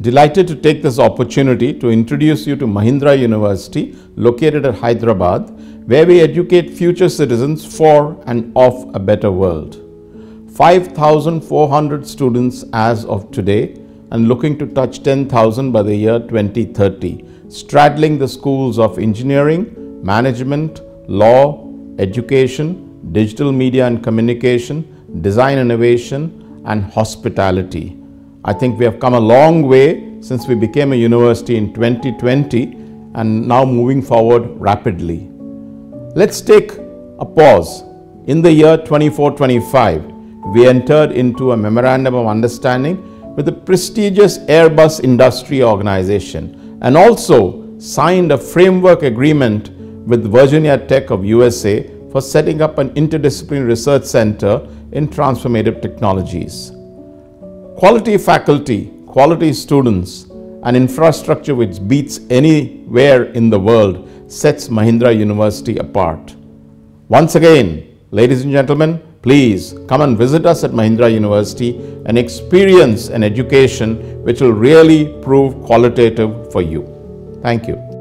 Delighted to take this opportunity to introduce you to Mahindra University, located at Hyderabad, where we educate future citizens for and of a better world. 5,400 students as of today and looking to touch 10,000 by the year 2030, straddling the schools of engineering, management, law, education, digital media and communication, design innovation, and hospitality. I think we have come a long way since we became a university in 2020 and now moving forward rapidly. Let's take a pause. In the year 2425, we entered into a memorandum of understanding with the prestigious Airbus Industry Organization and also signed a framework agreement with Virginia Tech of USA for setting up an interdisciplinary research center in transformative technologies. Quality faculty, quality students, and infrastructure which beats anywhere in the world sets Mahindra University apart. Once again, ladies and gentlemen, please come and visit us at Mahindra University and experience an education which will really prove qualitative for you. Thank you.